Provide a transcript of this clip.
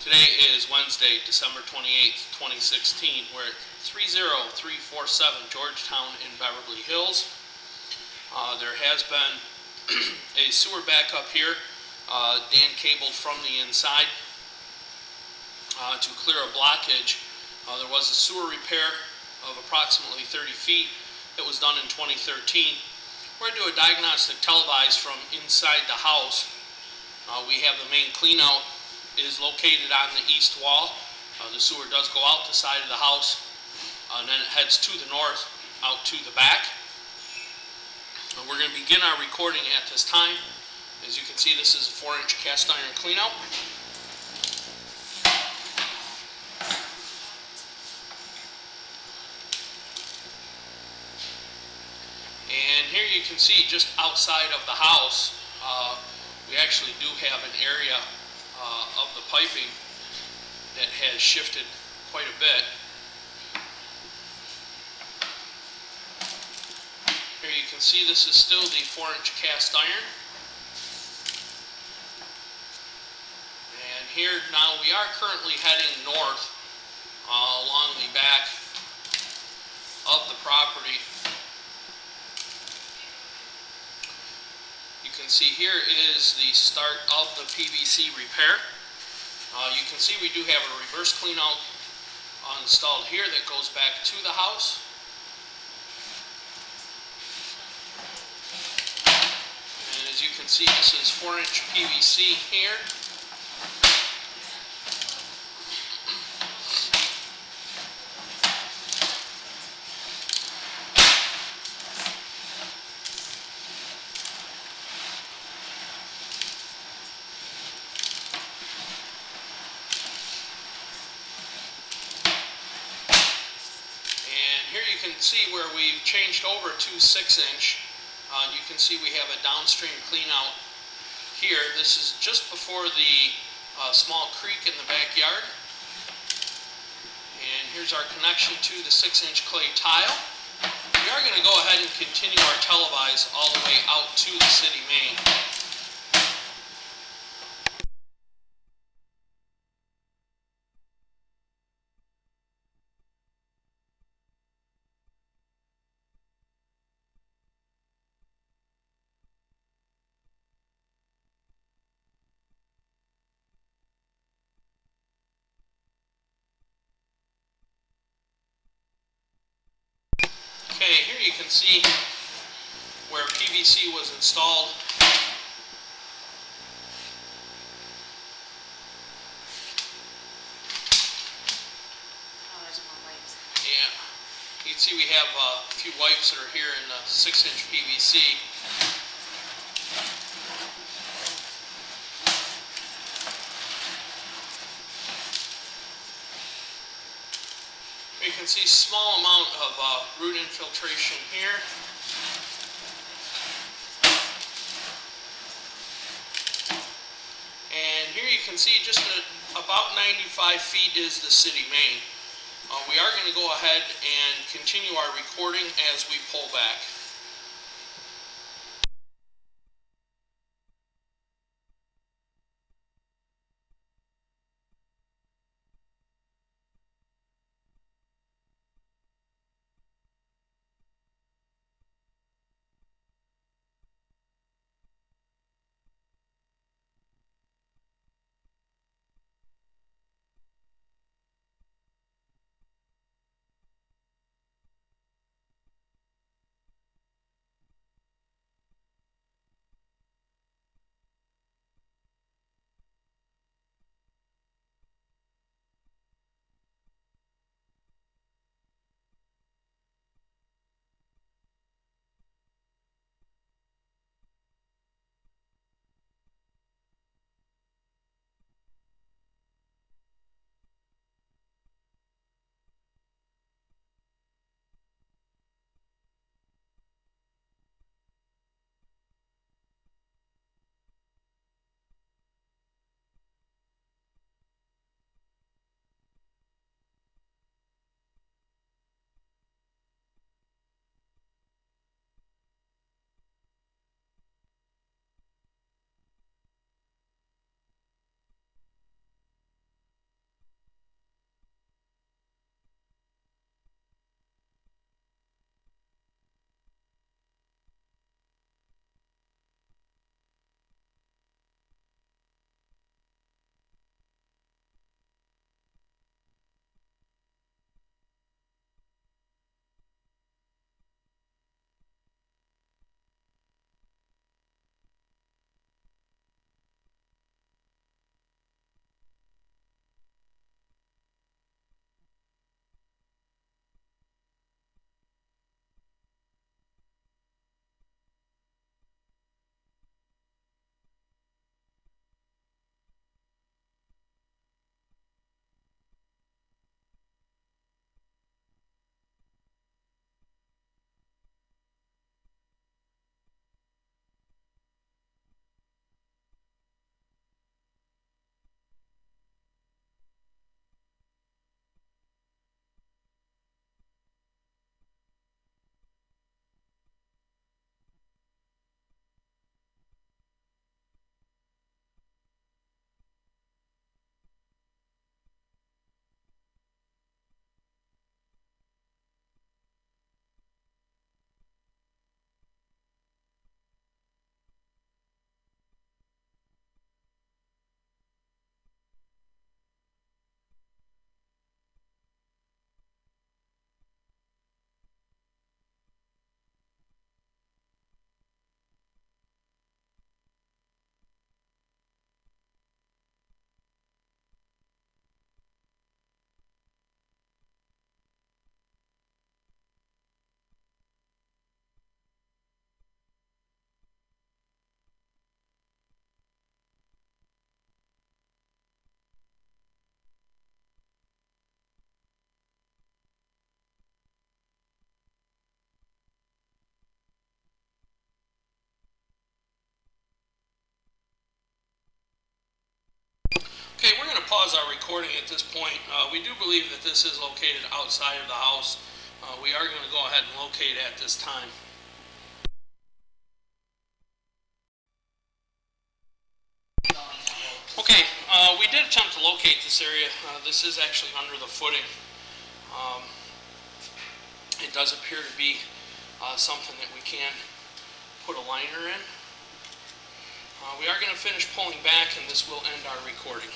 Today is Wednesday, December 28th, 2016. We're at 30347 Georgetown in Beverly Hills. Uh, There has been a sewer backup here. Uh, Dan cabled from the inside uh, to clear a blockage. Uh, There was a sewer repair of approximately 30 feet that was done in 2013. We're going to do a diagnostic televise from inside the house. Uh, We have the main cleanout is located on the east wall. Uh, The sewer does go out the side of the house, uh, and then it heads to the north, out to the back. Uh, We're going to begin our recording at this time. As you can see, this is a four-inch cast iron cleanout. And here you can see just outside of the house, uh, we actually do have an area of the piping that has shifted quite a bit. Here you can see this is still the four-inch cast iron. And here now we are currently heading north uh, along the back of the property. You can see here is the start of the PVC repair. Uh, you can see we do have a reverse cleanout installed here that goes back to the house. And as you can see, this is four inch PVC here. And here you can see where we've changed over to six inch. Uh, you can see we have a downstream clean out here. This is just before the uh, small creek in the backyard. And here's our connection to the six inch clay tile. We are going to go ahead and continue our televise all the way out to the city main. Okay, here you can see where PVC was installed. Yeah, you can see we have uh, a few wipes that are here in the six inch PVC. See small amount of uh, root infiltration here. And here you can see just a, about 95 feet is the city main. Uh, we are going to go ahead and continue our recording as we pull back. Pause our recording at this point. Uh, We do believe that this is located outside of the house. Uh, We are going to go ahead and locate at this time. Okay, uh, we did attempt to locate this area. Uh, This is actually under the footing. Um, It does appear to be uh, something that we can put a liner in. Uh, We are going to finish pulling back and this will end our recording.